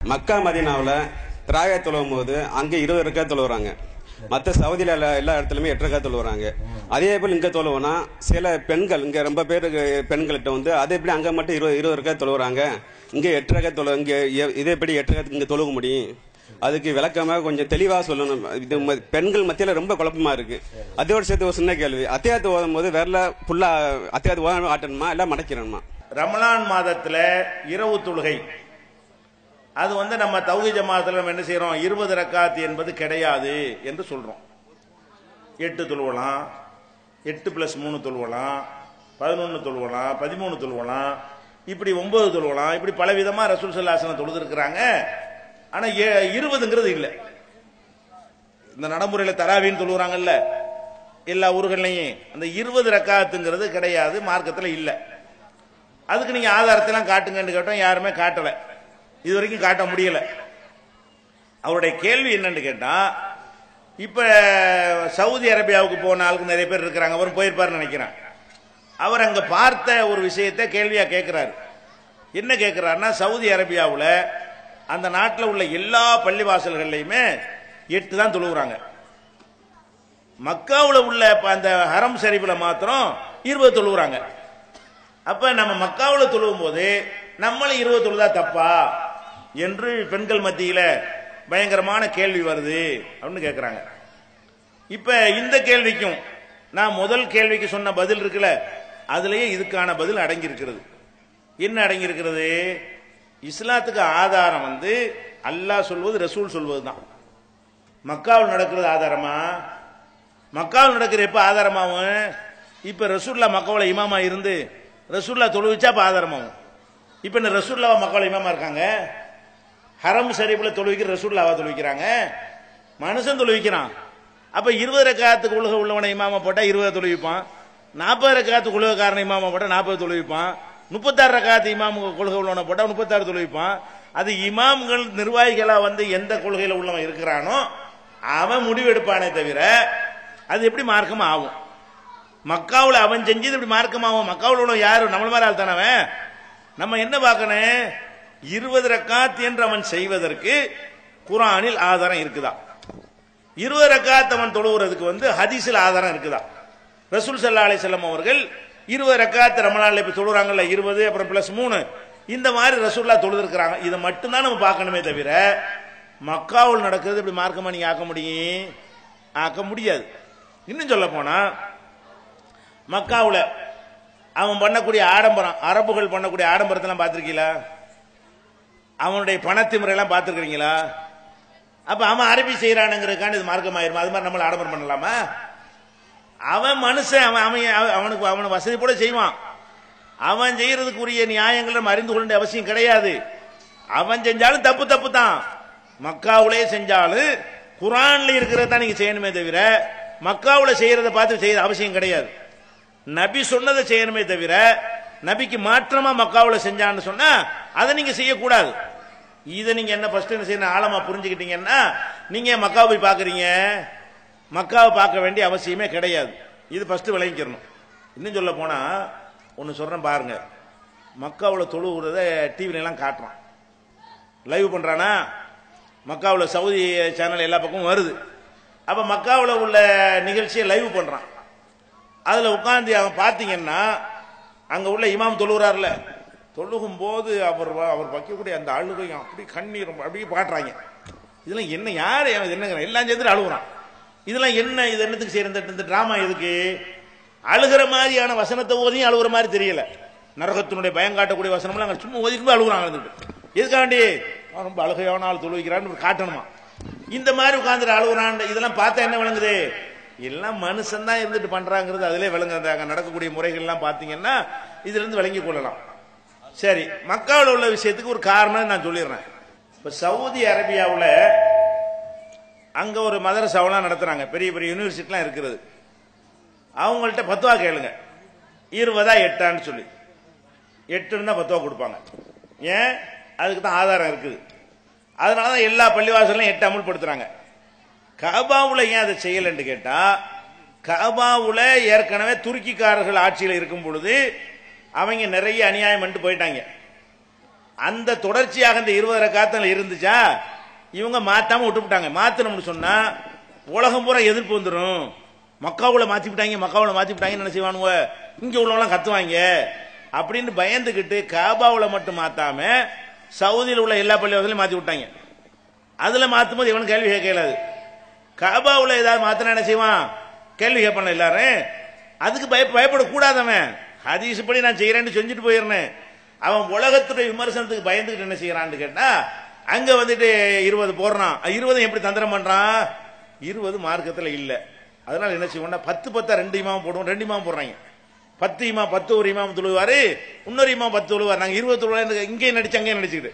மக்கா மதீனாவில் திராய தொழுவும் போது அங்கே இருபது ரக்கா தொழுவுறாங்க. மற்ற சவுதியில் எல்லா எல்லா இடத்துலையுமே எட்டு ரக்கா தொழுவுறாங்க. அதே போல் இங்கே தொழுவோன்னா சில பெண்கள் இங்கே ரொம்ப பேர் பெண்கள்கிட்ட வந்து அதே எப்படி அங்கே மட்டும் இருபது இருபது ரக்கா தொழுவுறாங்க. இங்கே எட்டு ரக்கா தொழு இங்கே எ- இதே எப்படி எட்டு ரக்கா இங்கே தொழுக முடியும். அதுக்கு விளக்கமாக கொஞ்சம் தெளிவாக சொல்லணும். இது பெண்கள் மத்தியில் ரொம்ப குழப்பமா இருக்குது அதோடு சேர்த்து ஒரு சின்ன கேள்வி. அத்தியாத்து ஓதும் போது வேறல ஃபுல்லாக அத்தியாத்து ஓதம் ஆட்டணுமா? இல்லை மடக்கிறணுமா? ரமலான் மாதத்தில் இரவு தொழுகை. அது வந்து நம்ம தௌஹி ஜமாத்தில் நம்ம என்ன செய்கிறோம் இருபது ரக்காத் என்பது கிடையாது என்று சொல்கிறோம் எட்டு தொழுவலாம் எட்டு ப்ளஸ் மூணு தொழுவலாம் பதினொன்று தொழுவலாம் பதிமூணு தொழுவலாம் இப்படி ஒன்பது தொழுவலாம் இப்படி பல விதமாக ரசூல் சல்லாசனம் தொழுதுருக்குறாங்க. ஆனால் ஏ- இருபதுங்கிறது இல்லை. இந்த நடைமுறையில் தராவின்னு தொழுகிறாங்கல்ல எல்லா ஊர்கள்லையும் அந்த இருபது ரக்காத்துங்கிறது கிடையாது மார்க்கத்தில் இல்லை. அதுக்கு நீங்கள் ஆதாரத்தெல்லாம் காட்டுங்கன்னு கேட்டோம் யாருமே காட்டலை. இது வரைக்கும் காட்ட முடியல. அவருடைய கேள்வி என்னன்னு கேட்டா இப்ப சவுதி அரேபியாவுக்கு போன ஆளுக்கு நிறைய பேர் இருக்கிறாங்க அவரும் போயிருப்பாருன்னு நினைக்கிறேன். அவர் அங்க பார்த்த ஒரு விஷயத்தை கேள்வியா கேட்கிறாரு என்ன கேட்கிறாருன்னா சவுதி அரேபியாவில் அந்த நாட்டில் உள்ள எல்லா பள்ளிவாசல்கள்லையுமே எட்டு தான் தொழுகிறாங்க மக்காவில் உள்ள அந்த ஹரம் சரிப்பில் மாத்திரம் இருபது தொழுகிறாங்க அப்ப நம்ம மக்காவில் தொழுவும் போது நம்மளும் இருபது தொழுதா தப்பா? என்று பெண்கள் மத்தியில பயங்கரமான கேள்வி வருது அப்படின்னு கேட்கிறாங்க இப்ப இந்த கேள்விக்கும் நான் முதல் கேள்விக்கு சொன்ன பதில் இருக்குல்ல அதுலயே இதுக்கான பதில் அடங்கி இருக்கிறது என்ன அடங்கி இருக்கிறது இஸ்லாத்துக்கு ஆதாரம் வந்து அல்லாஹ் சொல்வது ரசூல் சொல்வது தான். மக்காவில் நடக்கிறது ஆதாரமா? மக்காவில் நடக்கிற எப்ப ஆதாரமாகும் இப்ப ரசூல்லா மக்காவில் இமாமா இருந்து ரசூல்லா தொழுவிச்சா அப்ப ஆதாரமாகும். இப்ப இந்த ரசூல்லாவா மக்காவில் இமாமா இருக்காங்க. ஹரம் ஷரீஃபில் தொழுவிக்கிற ரசூல்லாவா தொழுவிக்கிறாங்க. மனுஷன் தொழுவிக்கிறான். அப்போ இருபது ரக்காத்துக்கு உலக உள்ளவனை இமாம போட்டால் இருபது தொழுவிப்பான். நாற்பது ரக்காத்துக்கு உலகக்காரன் இமாம போட்டால் நாற்பது தொழுவிப்பான். முப்பத்தாறு ரக்காத்து இமாம் கொள்கை உள்ளவனை போட்டால் முப்பத்தாறு தொழுவிப்பான். அது இமாம்கள் நிர்வாகிகளாக வந்து எந்த கொள்கையில் உள்ளவன் இருக்கிறானோ அவன் முடிவெடுப்பானே தவிர அது எப்படி மார்க்கம் ஆகும்? மக்காவில் அவன் செஞ்சது இப்படி மார்க்கமாகும் மக்காவில் உள்ள யாரு? நம்மள மாதிரி ஆள் தானவன் அவன் நம்ம என்ன பார்க்கணும்? இருபது ரக்காத் என்று அவன் செய்வதற்கு குரானில் ஆதாரம் இருக்குதா? இருபது ரக்காத் அவன் தொழுகிறதுக்கு வந்து ஹதீஸில் ஆதாரம் இருக்குதா? ரசூல் சல்லா அலிசல்லம் அவர்கள் இருபது ரக்காத் ரமணால இப்ப தொழுறாங்கல்ல இருபது அப்புறம் பிளஸ் மூணு இந்த மாதிரி ரசூல்லா தொழுதுருக்கிறாங்க. இதை மட்டும்தான் நம்ம பார்க்கணுமே தவிர மக்காவில் நடக்கிறது இப்படி மார்க்கமா நீங்க ஆக்க முடியும் ஆக்க முடியாது. இன்னும் சொல்ல போனா மக்காவில் அவன் பண்ணக்கூடிய ஆடம்பரம் அரபுகள் பண்ணக்கூடிய ஆடம்பரத்தெல்லாம் பார்த்துருக்கீங்களா? அவனுடைய பணத்து முறையெல்லாம் பார்த்துருக்கீங்களா அப்ப அவன் அரபி செய்யறானுங்கிறதுக்காண்டி இது மார்க்கமாயிருமா? அது மாதிரி நம்மள ஆடம்பரம் பண்ணலாமா? அவன் மனுஷன் அவன் அவன் அவன் அவனுக்கு அவன் வசதி கூட செய்வான். அவன் செய்யறதுக்குரிய நியாயங்கள் நம்ம அறிந்து கொள்ள அவசியம் கிடையாது. அவன் செஞ்சாலும் தப்பு தப்பு தான். மக்காவுலே செஞ்சாலும் குரான்ல இருக்கிறத நீங்க செய்யணுமே தவிர மக்காவுல செய்யறத பார்த்து செய்ய அவசியம் கிடையாது. நபி சொன்னதை செய்யணுமே தவிர நபிக்கு மாற்றமா மக்காவுல செஞ்சான்னு சொன்னா அதை நீங்க செய்யக்கூடாது. இதை நீங்க என்ன ஃபர்ஸ்ட் என்ன செய்யணும் ஆழமா புரிஞ்சுக்கிட்டீங்கன்னா நீங்க மக்காவை போய் பாக்குறீங்க மக்காவை பார்க்க வேண்டிய அவசியமே கிடையாது. இது ஃபர்ஸ்ட் விளங்கிக்கிறணும் இன்னும் சொல்ல போனா ஒன்று சொல்றேன் பாருங்க. மக்காவில் தொழுகிறத டிவில எல்லாம் காட்டுறான். லைவ் பண்றானா? மக்காவில் சவுதி சேனல் எல்லா பக்கமும் வருது. அப்போ மக்காவில் உள்ள நிகழ்ச்சியை லைவ் பண்றான். அதில் உட்காந்து அவன் பார்த்தீங்கன்னா அங்கே உள்ள இமாம் தொழுகிறார்ல தொழுகும் போது அவர் அவர் வைக்கக்கூடிய அந்த அழுகையும் அப்படி கண்ணீர் அப்படியே பாட்டுறாங்க இதெல்லாம் என்ன யார் என்னங்கிற எல்லாம் சேர்ந்து அழுகுறான். இதெல்லாம் என்ன இது என்னத்துக்கு சேர்ந்த இந்த- டிராமா எதுக்கு? அழுகிற மாதிரியான வசனத்தை ஓதியும் அழுகுற மாதிரி தெரியல. நரகத்தினுடைய பயம் காட்டக்கூடிய வசனம்லாம் அங்கே சும்மா ஓதிட்டு அழுகுறாங்க இருந்துட்டு எதுக்காண்டி? அவன் ரொம்ப அழுகையான ஆள் தொழுவிக்கிறான்னு காட்டணுமா? இந்த மாதிரி உட்காந்துட்டு அழுகுறான். இதெல்லாம் பார்த்தா என்ன விளங்குது? எல்லாம் மனுஷன் தான் இருந்துட்டு பண்றாங்கிறது அதிலே விளங்குறது அங்கே நடக்கக்கூடிய முறைகள்லாம் பார்த்தீங்கன்னா இதுல இருந்து விளங்கி கொள்ளலாம். சரி மக்காவில் உள்ள விஷயத்துக்கு ஒரு காரணம் நான் சொல்லிடுறேன். இப்போ சவுதி அரேபியாவில் அங்கே ஒரு மதரசாவெலாம் நடத்துகிறாங்க பெரிய பெரிய யூனிவர்சிட்டிலாம் இருக்கிறது அவங்கள்ட்ட பத்துவா கேளுங்க. இருபதா எட்டான்னு சொல்லி. எட்டுன்னு தான் பத்துவா கொடுப்பாங்க. ஏன்? அதுக்கு தான் ஆதாரம் இருக்குது. அதனால தான் எல்லா பள்ளிவாசலையும் எட்டு அமுல்படுத்துகிறாங்க கபாவில் ஏன் அதை செய்யலைன்னு கேட்டால் கபாவில் ஏற்கனவே துருக்கிக்காரர்கள் ஆட்சியில் இருக்கும் பொழுது அவங்க நிறைய அநியாயம் பண்ணிட்டு போயிட்டாங்க. அந்த தொடர்ச்சியாக இந்த இருபது ரக்காத்தில் இருந்துச்சா இவங்க மாத்தாம விட்டுவிட்டாங்க மாத்தணும்னு சொன்னா உலகம் பூரா எதிர்ப்பு வந்துடும் மக்காவுல மாத்தி விட்டாங்க மக்காவுல மாத்தி விட்டாங்கன்னு என்ன செய்வானுங்க? இங்க உள்ளவங்களாம் கத்துவாங்க. அப்படின்னு பயந்துகிட்டு காபாவுல மட்டும் மாத்தாம சவுதியில் உள்ள எல்லா பள்ளிவாசலையும் மாத்தி விட்டாங்க அதுல மாத்தும் போது இவன் கேள்வி கேட்க இயலாது காபாவுல ஏதாவது மாத்தினா என்ன செய்வான்? கேள்வி கேட்பான எல்லாரும். அதுக்கு பய பயப்படக்கூடாதவன் ஹதீஸ் படி நான் செய்யறேன்னு செஞ்சுட்டு போயிடுறேன். அவன் உலகத்துடைய விமர்சனத்துக்கு பயந்துகிட்டு என்ன செய்யறான்னு கேட்டா அங்க வந்துட்டு இருபது போடுறான். இருபது எப்படி தந்திரம் பண்றான்? இருபது மார்க்கத்துல இல்ல. அதனால என்ன செய்வோம்னா பத்து பத்தா ரெண்டு இமாம் போடுவோம். ரெண்டு இமாம் போடுறாங்க. பத்து இமா பத்து ஒரு இமாம் தொழுவாரு இன்னொரு இமாம் பத்து தொழுவார். நாங்க இருபது தொழுவாரு இங்கேயும் நடிச்சு அங்கே நடிச்சுக்கிட்டு.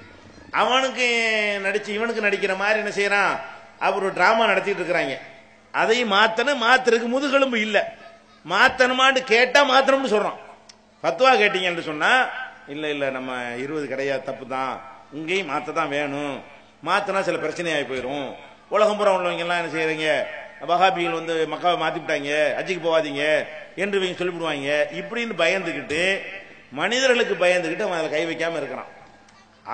அவனுக்கு நடிச்சு இவனுக்கு நடிக்கிற மாதிரி என்ன செய்யறான்? அவர் ஒரு டிராமா நடத்திட்டு இருக்கிறாங்க. அதையும் மாத்தணும் மாத்துறதுக்கு முதுகெலும்பு இல்லை. மாத்தணுமான்னு கேட்டா மாத்தணும்னு சொல்றான். பத்துவா கேட்டீங்கன்னு சொன்னால் இல்லை இல்லை நம்ம இருபது கிடையாது தப்பு தான் இங்கேயும் மாற்ற தான் வேணும். மாற்றினா சில பிரச்சனையாகி போயிடும் உலகம் புறம் உள்ளவங்கெல்லாம் என்ன செய்கிறீங்க வகாபிகள் வந்து மக்காவை மாற்றிவிட்டாங்க அஜிக்கு போகாதீங்க. என்று இவங்க சொல்லிவிடுவாங்க. இப்படின்னு பயந்துக்கிட்டு மனிதர்களுக்கு பயந்துக்கிட்டு அவன் அதில் கை வைக்காமல் இருக்கிறான்.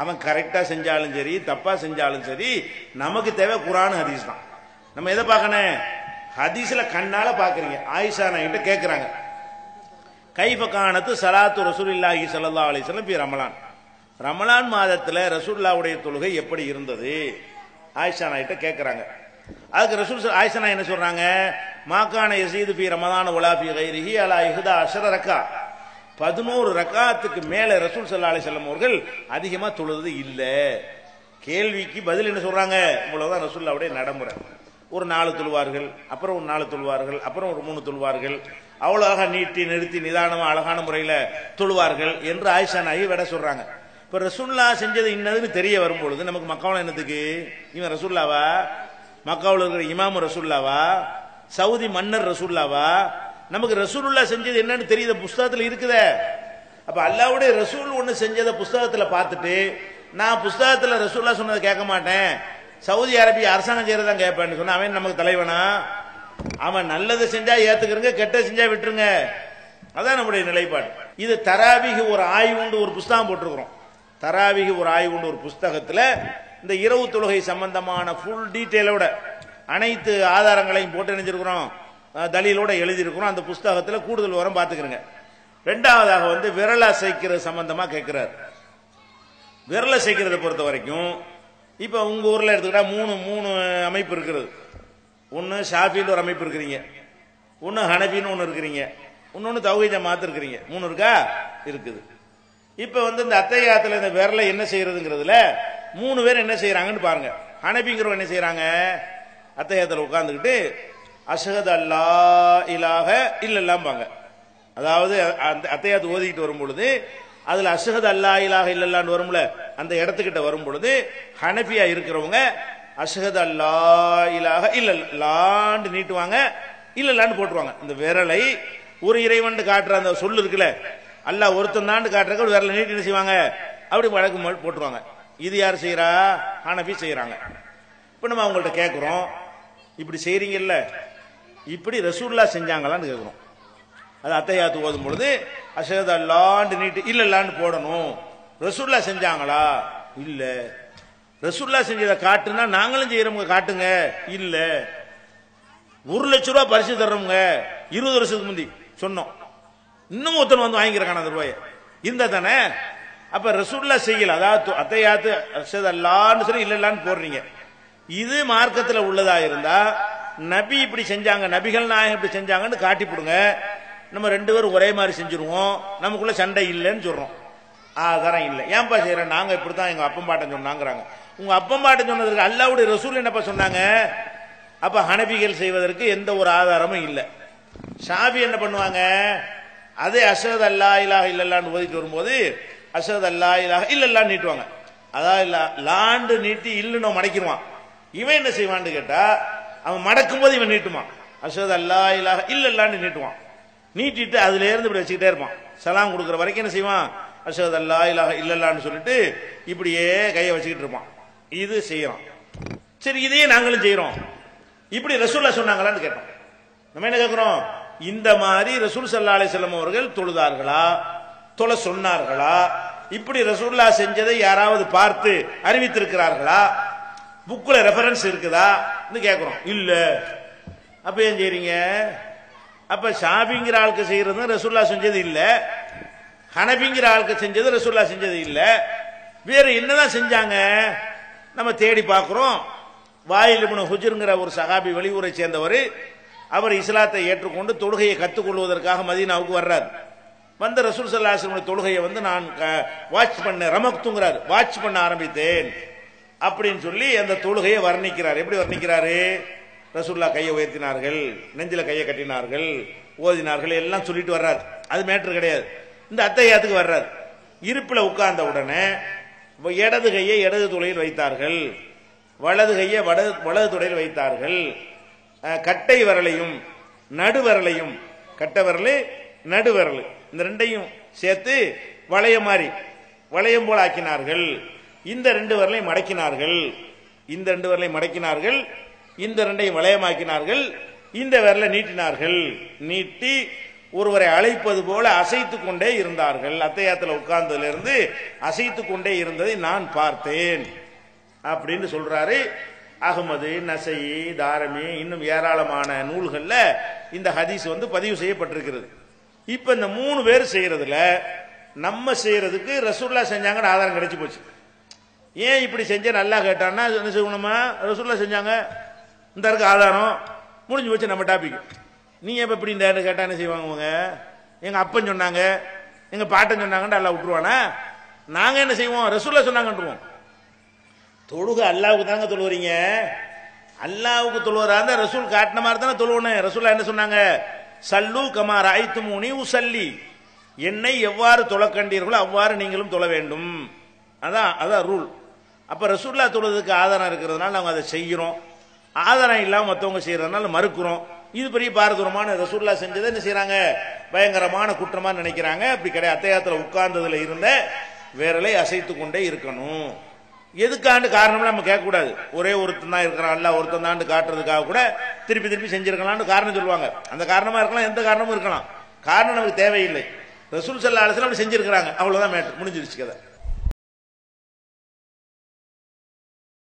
அவன் கரெக்டாக செஞ்சாலும் சரி தப்பாக செஞ்சாலும் சரி நமக்கு தேவை குரான் ஹதீஸ் தான். நம்ம எதை பார்க்கணும்? ஹதீஸில் கண்ணால் பார்க்குறீங்க. ஆயிஷா நான் கிட்ட கேட்குறாங்க கைஃபகானத்து சலாத்து ரசூலில்லாஹி ஸல்லல்லாஹு அலைஹி வஸல்லம் பி ரமலான். ரமலான் மாதத்தில் ரசூல்லாவுடைய தொழுகை எப்படி இருந்தது? ஆயிஷா கிட்ட கேட்குறாங்க அதுக்கு ரசூல் ஆயிஷா நாய் என்ன சொல்கிறாங்க மாக்கான எசீது பி ரமதான உலா பி கைரிஹி அலா இஹுதா அஷர ரக்கா. பதினோரு ரக்காத்துக்கு மேலே ரசூல் சல்லா அலைஹி வஸல்லம் அவர்கள் அதிகமாக தொழுது இல்லை. கேள்விக்கு பதில் என்ன சொல்கிறாங்க இவ்வளோதான் ரசூல்லாவுடைய நடைமுறை. ஒரு நாலு தொழுவார்கள் அப்புறம் ஒரு நாலு தொழுவார்கள் அப்புறம் ஒரு மூணு தொழுவார்கள். அவ்வளோ அழகாக நீட்டி நிறுத்தி நிதானமா அழகான முறையில தொழுவார்கள் என்று ஆயிஷா நாயி விட சொல்றாங்க. இப்ப ரசூல்லா செஞ்சது இன்னதுன்னு தெரிய வரும்பொழுது நமக்கு மக்காவளம் என்னத்துக்கு? இவன் ரசூல்லாவா மக்காவில் இருக்கிற இமாம் ரசூல்லாவா சவுதி மன்னர் ரசூல்லாவா நமக்கு ரசூலுல்லா செஞ்சது என்னன்னு தெரியுது புஸ்தகத்துல இருக்குதே. அப்ப அல்லாவுடைய ரசூல் ஒண்ணு செஞ்சதை புஸ்தகத்துல பார்த்துட்டு நான் புஸ்தகத்துல ரசூல்லா சொன்னதை கேட்க மாட்டேன். சவுதி அரேபிய அரசாங்கம் செய்யறதான் கேட்பேன்னு சொன்னா அவன் நமக்கு தலைவனா? அவன் நல்லது செஞ்சா ஏத்துக்கிறங்க கெட்ட செஞ்சா விட்டுருங்க. அதான் நம்முடைய நிலைப்பாடு. இது தராவிகி ஒரு ஆய்வுண்டு ஒரு புஸ்தகம் போட்டிருக்கிறோம். தராபிகி ஒரு ஆய்வுண்டு ஒரு புஸ்தகத்தில் இந்த இரவு தொழுகை சம்பந்தமான ஃபுல் டீட்டெயிலோட அனைத்து ஆதாரங்களையும் போட்டு இணைஞ்சிருக்கிறோம் தலியலோட எழுதியிருக்கிறோம். அந்த புஸ்தகத்தில் கூடுதல் வரம் பாத்துக்கிறங்க ரெண்டாவதாக வந்து விரல் அசைக்கிறது சம்பந்தமாக கேட்கிறார். விரல் அசைக்கிறத பொறுத்த வரைக்கும் இப்போ உங்கள் ஊரில் எடுத்துக்கிட்டால் மூணு மூணு அமைப்பு இருக்கிறது ஒன்று ஷாஃபின்னு ஒரு அமைப்பு இருக்கிறீங்க. ஒன்று ஹனபின்னு ஒன்று இருக்கிறீங்க. இன்னொன்று தௌஹி மாத்திருக்கிறீங்க. மூணு இருக்கா? இருக்குது. இப்போ வந்து இந்த அத்தையாத்தில் இந்த விரலை என்ன செய்யறதுங்கிறதுல மூணு பேர் என்ன செய்யறாங்கன்னு பாருங்க. ஹனபிங்கிறவங்க என்ன செய்யறாங்க? அத்தையாத்தில் உட்காந்துக்கிட்டு அஷஹத் அல்லா இலாக இல்லல்லாம்பாங்க. அதாவது அந்த அத்தையாத்து ஓதிக்கிட்டு வரும் பொழுது அதுல அஷஹத் அல்லா இலாக இல்லல்லான்னு வரும்ல? அந்த இடத்துக்கிட்ட வரும் பொழுது ஹனபியா இருக்கிறவங்க அஷஹத் அல்லா இலாக இல்லல்லான்னு நீட்டுவாங்க இல்லல்லான்னு போட்டுருவாங்க. இந்த விரலை ஒரு இறைவன் காட்டுற அந்த சொல்லு இருக்குல்ல அல்ல ஒருத்தன் தாண்டு காட்டுறக்க ஒரு விரலை நீட்டி என்ன செய்வாங்க? அப்படி வழக்கு போட்டுருவாங்க. இது யார் செய்யறா ஹனபி செய்யறாங்க இப்ப நம்ம அவங்கள்ட்ட கேட்கிறோம் இப்படி செய்றீங்கல்ல இப்படி ரசூல்லா செஞ்சாங்களான்னு கேட்கிறோம் அது அத்தையாத்து ஓதும் பொழுது அஷத் லாண்டு நீட்டு இல்ல லாண்டு போடணும். ரசூல்லா செஞ்சாங்களா? இல்லை. ரசூல்லா செஞ்சதை காட்டுனா நாங்களும் செய்யறோங்க காட்டுங்க. இல்ல. ஒரு லட்ச ரூபாய் பரிசு தர்றோங்க இருபது வருஷத்துக்கு முந்தி சொன்னோம். இன்னும் ஒருத்தன் வந்து வாங்கிக்கிறான் அந்த ரூபாயை. இருந்தா தானே? அப்ப ரசூல்லா செய்யல. அதாவது அத்தையாத்து அஷத் அல்லான்னு சொல்லி இல்ல போடுறீங்க. இது மார்க்கத்தில் உள்ளதா இருந்தா நபி இப்படி செஞ்சாங்க நபிகள் நாயகம் இப்படி செஞ்சாங்கன்னு காட்டி போடுங்க. நம்ம ரெண்டு பேரும் ஒரே மாதிரி செஞ்சிருவோம். நமக்குள்ள சண்டை இல்லைன்னு சொல்றோம். ஆதாரம் இல்லை. ஏன்பா செய்யறேன் நாங்க இப்படித்தான் எங்க அப்பம் பாட்டம் சொன்னாங்கிறாங்க. உங்க அப்பம் பாட்டன் சொன்னதற்கு அல்லாவுடைய ரசூல் என்னப்பா சொன்னாங்க? அப்ப ஹனபிகள் செய்வதற்கு எந்த ஒரு ஆதாரமும் இல்லை. ஷாபி என்ன பண்ணுவாங்க? அதே அசத் அல்லா இலாக இல்லல்லான்னு ஓதிட்டு வரும்போது அசத் அல்லா இலாக இல்லல்லான்னு நீட்டுவாங்க. அதாவது லா- லாண்டு நீட்டி இல்லுன்னு மடக்கிடுவான். இவன் என்ன செய்வான்னு கேட்டா அவன் மடக்கும் போது இவன் நீட்டுவான். அசத் அல்லா இலாக இல்லல்லான்னு நீட்டுவான். நீட்டிட்டு அதுல இருந்து இப்படி வச்சுக்கிட்டே இருப்பான். சலாம் கொடுக்குற வரைக்கும் என்ன செய்வான்? அசத் அல்லா இலாக இல்லல்லான்னு சொல்லிட்டு இப்படியே கையை வச்சுக்கிட்டு இருப்பான். இது செய்யறோம். சரி இதையே நாங்களும் செய்யறோம். இப்படி ரசூல்லா சொன்னாங்களான்னு கேட்டோம் நம்ம என்ன கேட்கிறோம்? இந்த மாதிரி ரசூல் சல்லா அலிசல்லம் அவர்கள் தொழுதார்களா? தொலை சொன்னார்களா? இப்படி ரசூல்லா செஞ்சதை யாராவது பார்த்து அறிவித்திருக்கிறார்களா? புக்கில் ரெஃபரன்ஸ் இருக்குதா? கேட்குறோம். இல்ல. அப்ப ஏன் செய்றீங்க? அப்ப ஷாபிங்கிற ஆளுக்கு செய்யறது ரசூல்லா செஞ்சது இல்ல. ஹனபிங்கிற ஆளுக்கு செஞ்சது ரசூல்லா செஞ்சது இல்ல. வேற என்னதான் செஞ்சாங்க? நம்ம தேடி பார்க்கிறோம். வாயில் இப்னு ஹுஜ்ருங்கிற ஒரு சகாபி வெளியூரை சேர்ந்தவர். அவர் இஸ்லாத்தை ஏற்றுக்கொண்டு தொழுகையை கற்றுக்கொள்வதற்காக மதீனாவுக்கு வர்றார். வந்த ரசூல் சல்லாஹ் தொழுகையை வந்து நான் வாட்ச் பண்ண ரமக்துங்கிறார். வாட்ச் பண்ண ஆரம்பித்தேன். அப்படின்னு சொல்லி அந்த தொழுகையை வர்ணிக்கிறார். எப்படி வர்ணிக்கிறாரு? ரசூல்லா கையை உயர்த்தினார்கள் நெஞ்சில கையை கட்டினார்கள் ஓதினார்கள் எல்லாம் சொல்லிட்டு வர்றார். அது மேட்ரு கிடையாது. இந்த அத்தையாத்துக்கு வர்றார். இருப்பில் உட்கார்ந்த உடனே இடது கையை இடது துளையில் வைத்தார்கள். வலது கையை வலது வலது வைத்தார்கள். கட்டை விரலையும் நடுவரலையும் கட்டை விரல் நடுவரல் இந்த ரெண்டையும் சேர்த்து வளைய மாதிரி வளையம் போல் ஆக்கினார்கள். இந்த ரெண்டு விரலையும் மடக்கினார்கள். இந்த ரெண்டு விரலை மடக்கினார்கள். இந்த ரெண்டையும் வளையமாக்கினார்கள். இந்த விரலை நீட்டினார்கள். நீட்டி ஒருவரை அழைப்பது போல அசைத்து கொண்டே இருந்தார்கள். அத்தையாத்துல உட்கார்ந்ததுல இருந்து அசைத்து கொண்டே இருந்ததை நான் பார்த்தேன். அப்படின்னு சொல்றாரு. அகமது நசை தாரமி இன்னும் ஏராளமான நூல்களில் இந்த ஹதீஸ் வந்து பதிவு செய்யப்பட்டிருக்கிறது. இப்போ இந்த மூணு பேர் செய்கிறதுல நம்ம செய்கிறதுக்கு ரசூல்லா செஞ்சாங்கன்னு ஆதாரம் கிடைச்சி போச்சு. ஏன் இப்படி செஞ்ச நல்லா கேட்டான்னா என்ன செய்யணுமா? ரசூல்லா செஞ்சாங்க. இந்த இருக்க ஆதாரம். முடிஞ்சு போச்சு நம்ம டாபிக் நீ எப்ப இப்படி இந்த என்ன செய்வாங்க அவங்க எங்கள் அப்பன் சொன்னாங்க எங்கள் பாட்டன் சொன்னாங்கன்னு அல்லா விட்டுருவானா? நாங்கள் என்ன செய்வோம்? ரசூல்லா சொன்னாங்கன்றுவோம் தொழுக அல்லாவுக்கு தாங்க தொழுவுறீங்க. அல்லாவுக்கு தொழுவரா இருந்தால் ரசூல் காட்டின மாதிரி தானே தொழுவணும். ரசூல்லா என்ன சொன்னாங்க? சல்லு கமார் ராய்த்து மூனி உசல்லி. என்னை எவ்வாறு தொழ கண்டீர்களோ அவ்வாறு நீங்களும் தொழ வேண்டும். அதான் அதான் ரூல். அப்போ ரசூல்லா தொழுவதுக்கு ஆதாரம் இருக்கிறதுனால நாங்கள் அதை செய்கிறோம் ஆதாரம் இல்லாமல் மற்றவங்க செய்கிறதுனால மறுக்கிறோம். இது பெரிய பாரதூரமான ரசூல்லா செஞ்சதை என்ன செய்யறாங்க பயங்கரமான குற்றமா நினைக்கிறாங்க. அப்படி கிடையாது. அத்தையாத்துல உட்கார்ந்ததுல இருந்த விரலை அசைத்து கொண்டே இருக்கணும். எதுக்காண்டு காரணம் நம்ம கேட்கக்கூடாது. ஒரே ஒருத்தன் தான் இருக்கிறான். அல்ல ஒருத்தன் தான் காட்டுறதுக்காக கூட திருப்பி திருப்பி செஞ்சிருக்கலாம்னு காரணம் சொல்லுவாங்க. அந்த காரணமா இருக்கலாம் எந்த காரணமும் இருக்கலாம். காரணம் நமக்கு தேவையில்லை. ரசூல் சல்லா அலிஸ்லாம் அப்படி செஞ்சிருக்கிறாங்க. அவ்வளவுதான் மேட்டர் முடிஞ்சிருச்சு கதை.